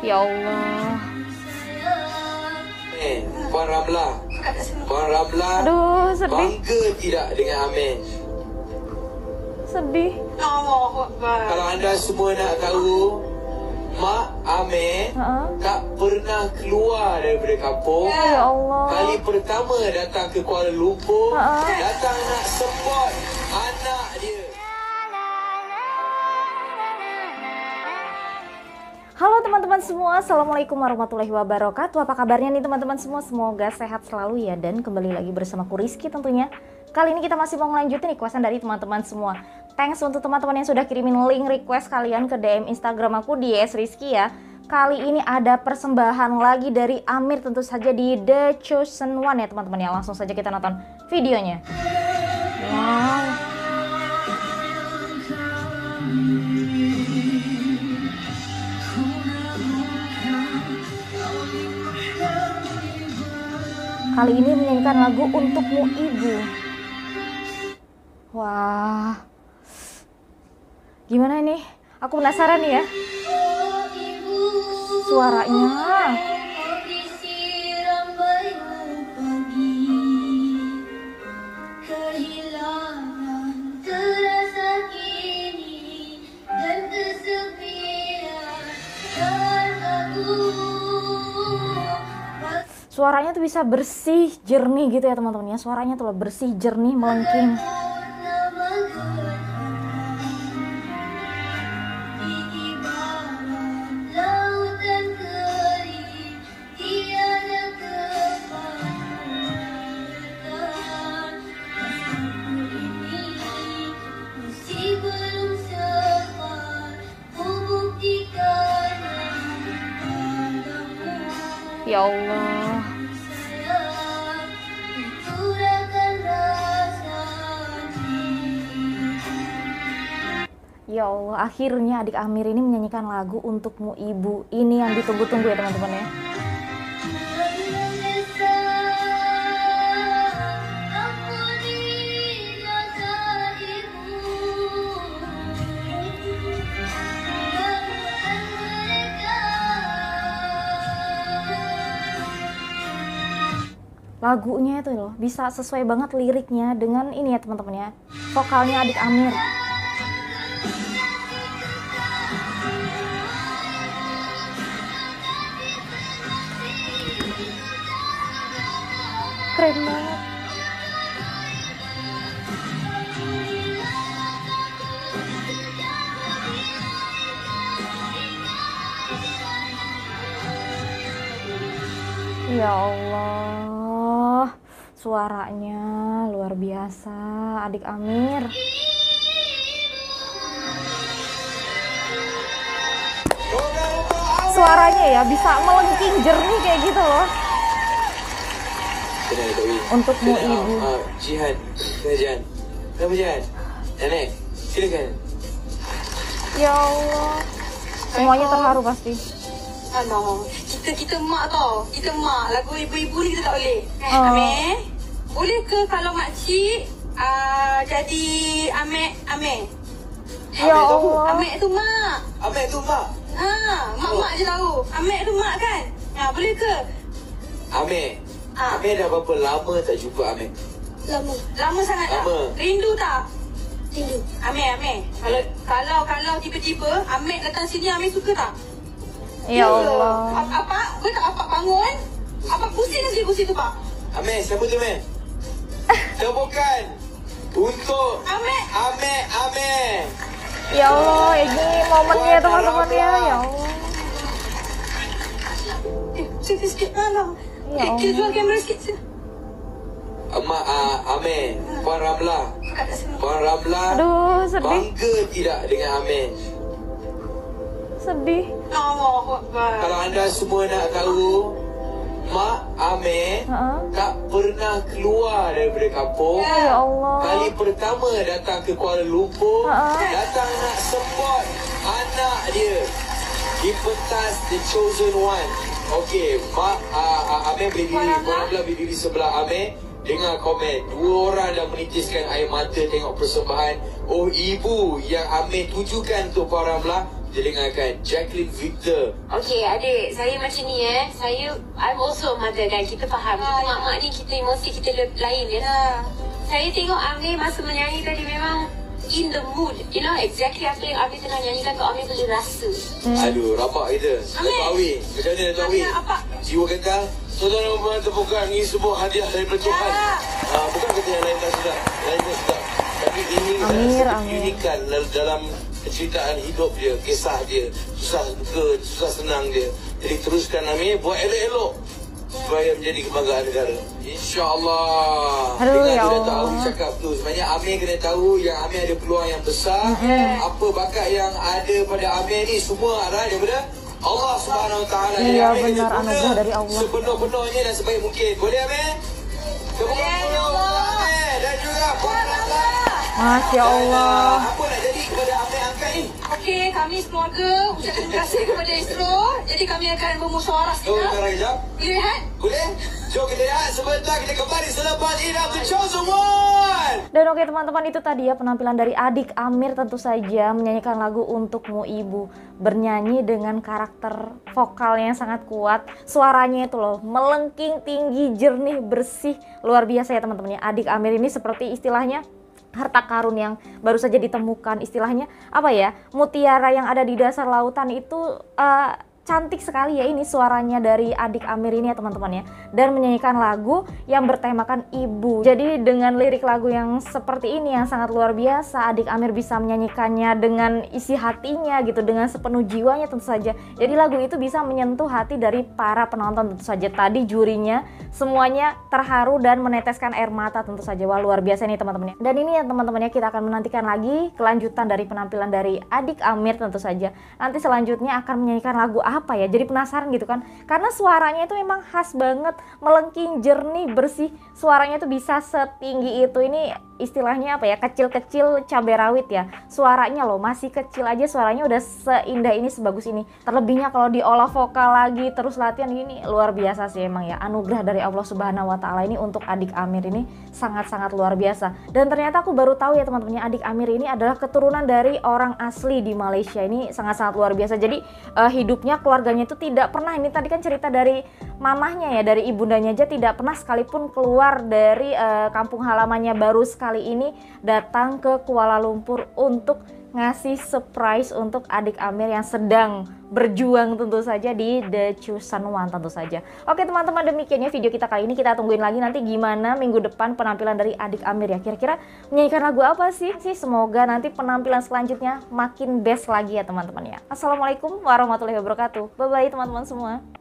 Ya Allah. Eh, Puan Ramla. Puan Ramla. Aduh, sedih. Bangga tidak dengan Amin? Sedih. Kalau anda semua nak tahu, Mak Amin Ha-ha. tak pernah keluar daripada kampung. Ya Allah. Kali pertama datang ke Kuala Lumpur, Ha-ha. datang nak support Halo teman-teman semua, Assalamualaikum warahmatullahi wabarakatuh. Apa kabarnya nih teman-teman semua? Semoga sehat selalu ya Dan kembali lagi bersama ku Rizky tentunya. Kali ini kita masih mau ngelanjutin requestan dari teman-teman semua. Thanks untuk teman-teman yang sudah kirimin link request kalian ke DM Instagram aku di Yes Rizky ya. Kali ini ada persembahan lagi dari Amir tentu saja di The Chosen One ya teman-teman ya. Langsung saja kita nonton videonya. Wow Kali ini menyanyikan lagu Untukmu Ibu. Wah. Gimana ini? Aku penasaran nih ya. Suaranya. Suaranya tuh bisa bersih, jernih gitu ya teman-teman ya. Suaranya tuh bersih, jernih, melengking. Ya Allah. Ya Allah, akhirnya adik Amir ini menyanyikan lagu Untukmu Ibu. Ini yang ditunggu-tunggu ya teman-teman ya. Lagunya itu loh, bisa sesuai banget liriknya dengan ini ya teman-teman ya. Vokalnya adik Amir. Keren banget. Ya Allah, suaranya luar biasa, adik Amir. Suaranya ya bisa melengking jernih kayak gitu loh. Untukmu, Ibu. ah, Jihan. Jihan. Kenapa Jihan? Nenek, silakan. Ya Allah, semuanya terharu pasti. Alah, kita kita mak tau. Kita mak. Lagu ibu-ibu ni kita tak boleh. Eh, Oh. Amir, boleh ke kalau makcik uh, jadi Amir, Amir? Ya. Allah. Amir tu mak. Amek tu mak. Ha, mak-mak je tahu. Amir tu mak kan? Ha, boleh ke? Amek. Ah. Amek dah berapa lama tak jumpa Amek? Lama. Lama sangat tak? Lama. Rindu tak? Rindu. Amir, Amir. Kalau kalau kalau tiba-tiba Amir datang sini, Amir suka tak? Ya Allah. Apa? apa? Boleh tak apa bangun? Apa pusing sikit kursi tu, Pak? Amek, siapa tu Amek? Tepukan. Untuk Amek. Amek, Amek. Ya Allah, ini momennya teman-teman ya. Ya Allah. Eh, sikit sikit. Alah. Ya Eh, kita jual kamera sikit. sini. Mak uh, Amek, Puan Ramla. Puan Ramla. Aduh, sedih. Bangga tidak dengan Amek? Sedih. Akbar. Kalau anda semua nak tahu, Mak Amek Ha-ha. tak pernah keluar daripada kampung. Ya Allah. Kali pertama datang ke Kuala Lumpur, Ha-ha. datang nak support anak dia di pentas The Chosen One. Okey, Mak uh, uh, Amir berdiri. Ramlah berdiri sebelah Amir. Dengar komen, dua orang dah menitiskan air mata tengok persembahan. Oh ibu yang Amir tujukan untuk Puan Ramlah Dia dengarkan Jacqueline Victor. Okay adik, saya macam ni eh. Saya, I'm also a mother kan. Kita faham. Kita mak-mak ni, kita emosi kita lain ya. Saya tengok Amir masa menyanyi tadi memang in the mood. You know exactly apa yang Amir tengah nyanyikan tu Amir boleh rasa. Aduh, rabak kita. Amir. Datuk Awi. Macam mana Datuk Awi? Jiwa kata, saudara memang tepukan ini sebuah hadiah daripada Tuhan. Ya. Ah, bukan kata yang lain tak sedap. Lain tak sedap. Tapi ini Amir, adalah Amir. dalam penceritaan hidup dia, kisah dia, susah ke, susah senang dia. Jadi teruskan Amir, buat elok-elok supaya menjadi kebanggaan negara. InsyaAllah. Aduh, Dengar ya Allah. Awi cakap tu. Sebenarnya Amir kena tahu yang Amir ada peluang yang besar. Apa bakat yang ada pada Amir ni semua adalah daripada Allah Subhanahu Wa Taala. Amir kena benar, guna anugerah dari Allah. Sepenuh-penuhnya dan sebaik mungkin. Boleh Amir? Boleh, ya Allah. Amir dan juga Puan Allah. Masya Allah. Okay, kami sekeluarga ucapkan terima kasih kepada Istro. Jadi kami akan bermusyawarah Oh, sekejap. sekarang kejap. Boleh rehat? Boleh? Jom kita lihat sebentar kita kembali selepas ini The Chosen One. Dan oke teman-teman itu tadi ya penampilan dari adik Amir tentu saja menyanyikan lagu Untukmu Ibu Bernyanyi dengan karakter vokalnya yang sangat kuat Suaranya itu loh melengking, tinggi, jernih, bersih Luar biasa ya teman-teman ya Adik Amir ini seperti istilahnya harta karun yang baru saja ditemukan. Istilahnya apa ya mutiara yang ada di dasar lautan itu eh, cantik sekali ya ini suaranya dari adik Amir ini ya teman-teman ya. Dan menyanyikan lagu yang bertemakan ibu. Jadi dengan lirik lagu yang seperti ini yang sangat luar biasa adik Amir bisa menyanyikannya dengan isi hatinya gitu dengan sepenuh jiwanya tentu saja. Jadi lagu itu bisa menyentuh hati dari para penonton tentu saja. Tadi jurinya semuanya terharu dan meneteskan air mata tentu saja. Wah luar biasa nih teman-teman dan ini ya teman-teman ya kita akan menantikan lagi kelanjutan dari penampilan dari adik Amir tentu saja. Nanti selanjutnya akan menyanyikan lagu apa ya? Jadi penasaran gitu kan? Karena suaranya itu memang khas banget melengking jernih bersih suaranya itu bisa setinggi itu. Ini istilahnya apa ya? Kecil-kecil cabai rawit ya. Suaranya loh masih kecil aja suaranya udah seindah ini sebagus ini. Terlebihnya kalau diolah vokal lagi terus latihan ini luar biasa sih emang ya. Anugerah dari Allah Subhanahu Wa Taala ini untuk adik Amir ini sangat-sangat luar biasa. Dan ternyata aku baru tahu ya teman-teman adik Amir ini adalah keturunan dari orang asli di Malaysia. Ini sangat-sangat luar biasa. Jadi eh, hidupnya keluarganya itu tidak pernah ini tadi kan cerita dari mamahnya ya dari ibundanya aja tidak pernah sekalipun keluar dari eh, kampung halamannya baru sekali ini datang ke Kuala Lumpur untuk ngasih surprise untuk adik Amir yang sedang berjuang tentu saja di The Chosen One tentu saja. Oke teman-teman demikiannya video kita kali ini kita tungguin lagi nanti gimana minggu depan penampilan dari adik Amir ya. Kira-kira menyanyikan lagu apa sih? Sih semoga nanti penampilan selanjutnya makin best lagi ya teman-teman ya. Assalamualaikum warahmatullahi wabarakatuh. Bye bye teman-teman semua.